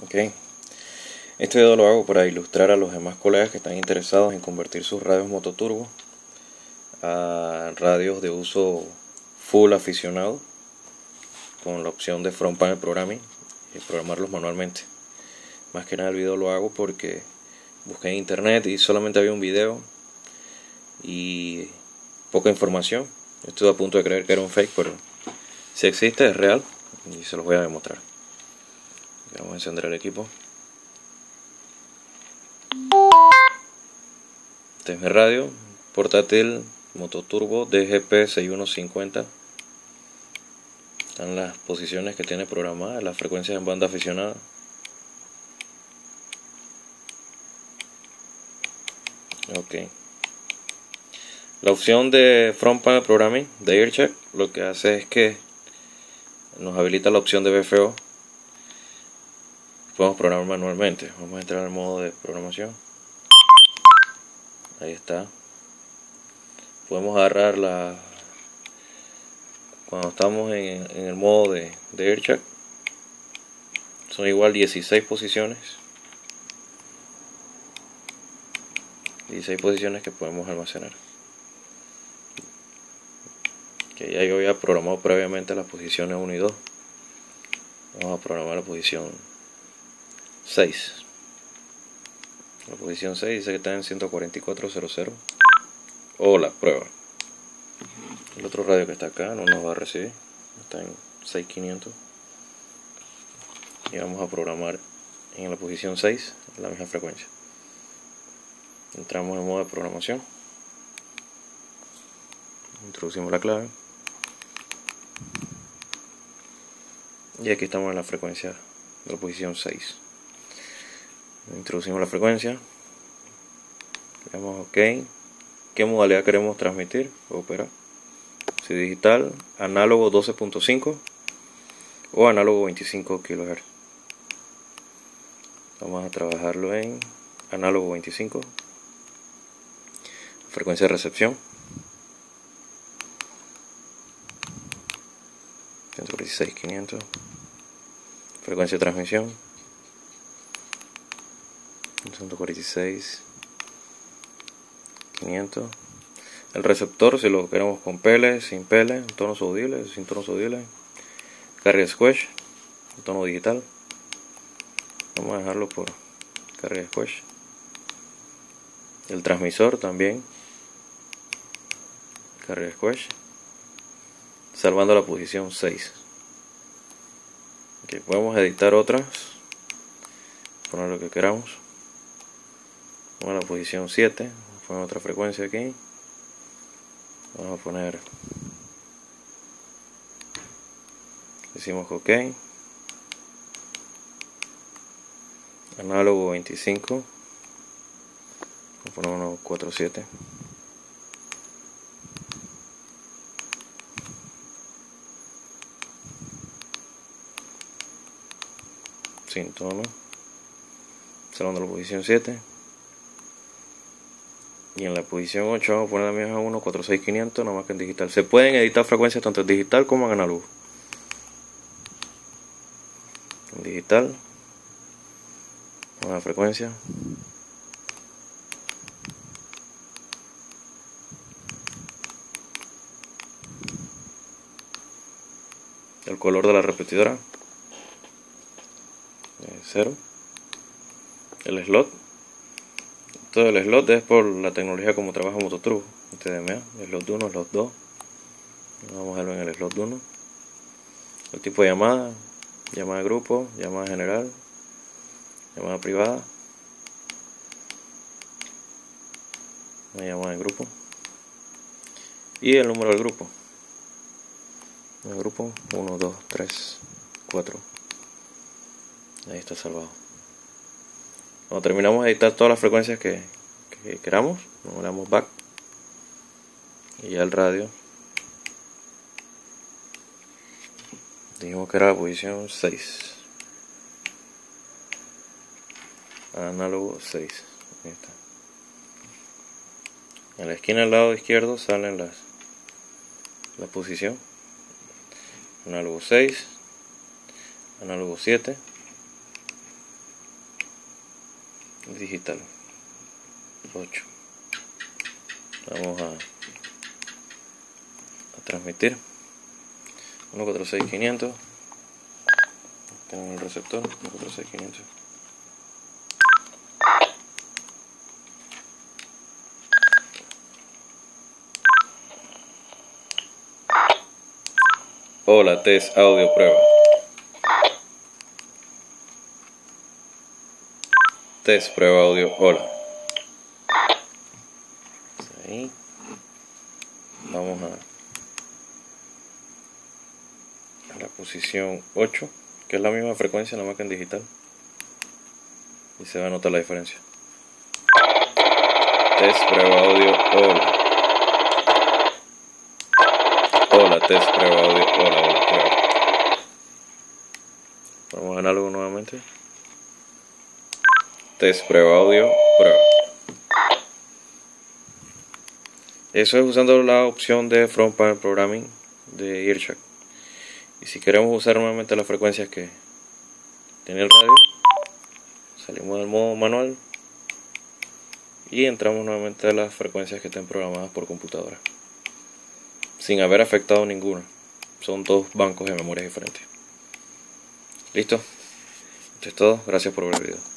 Ok. Este video lo hago para ilustrar a los demás colegas que están interesados en convertir sus radios mototurbo a radios de uso full aficionado con la opción de front panel programming y programarlos manualmente. Más que nada el video lo hago porque busqué en internet y solamente había un video y poca información. Estuve a punto de creer que era un fake, pero si existe es real y se los voy a demostrar. Vamos a encender el equipo. Este radio portátil mototurbo DGP 6150. Están las posiciones que tiene programadas, las frecuencias en banda aficionada. Ok. La opción de Front Panel Programming de AirCheck lo que hace es que nos habilita la opción de BFO. Podemos programar manualmente. Vamos a entrar al modo de programación. Ahí está. Podemos agarrar la. Cuando estamos en, el modo de, de AirCheck, son igual 16 posiciones. 16 posiciones que podemos almacenar. Que ya yo había programado previamente las posiciones 1 y 2. Vamos a programar la posición 6. La posición 6 dice que está en 144.00. O la prueba. El otro radio que está acá no nos va a recibir. Está en 6500. Y vamos a programar en la posición 6 la misma frecuencia entramos en modo de programación introducimos la clave y aquí estamos en la frecuencia de la posición 6 introducimos la frecuencia. Le damos ok. Qué modalidad queremos transmitir o operar si digital análogo 12.5 o análogo 25 kHz vamos a trabajarlo en análogo 25 frecuencia de recepción. 146 500 frecuencia de transmisión 146 500 el receptor si lo queremos con pele, sin pele, tonos audibles, sin tonos audibles. Carga squash, tono digital. Vamos a dejarlo por carga squash. El transmisor también. Carga squash. Salvando la posición 6 podemos editar otras. Poner lo que queramos la posición 7 vamos a poner otra frecuencia aquí. Vamos a poner decimos ok. Análogo 25 vamos a poner uno 47 sin tono. Salvando la posición 7 y en la posición 8 vamos a poner la misma 1 46500 nada más que en digital. Se pueden editar frecuencias tanto en digital como en análogo en digital. Una frecuencia. El color de la repetidora. 0 el slot todo el slot es por la tecnología como trabaja Mototrug TDMA, slot 1, slot 2 vamos a verlo en el slot 1 el tipo de llamada llamada de grupo, llamada general llamada privada. Una llamada de grupo. Y el número del grupo. El grupo 1, 2, 3, 4 Ahí está salvado. Cuando terminamos de editar todas las frecuencias que, queramos, nos damos back. Y ya el radio. Dijimos que era la posición 6. Análogo 6. Ahí está. En la esquina al lado izquierdo salen las la posición. Análogo 6. Análogo 7 digital. 8 vamos a, a transmitir. 146500 tenemos el receptor. 146500 Hola, test audio prueba. Test prueba audio, hola. Vamos a, a la posición 8, que es la misma frecuencia en la máquina digital. Y se va a notar la diferencia. Test prueba audio, hola. Hola, test prueba audio. Hola, hola, prueba. Vamos a análogo nuevamente. Test prueba audio, prueba. Eso es usando la opción de Front Panel Programming de Earshot. Y si queremos usar nuevamente las frecuencias que tiene el radio, salimos del modo manual y entramos nuevamente a las frecuencias que estén programadas por computadora sin haber afectado ninguna. Son dos bancos de memoria diferentes. ¿Listo? Esto es todo. Gracias por ver el video.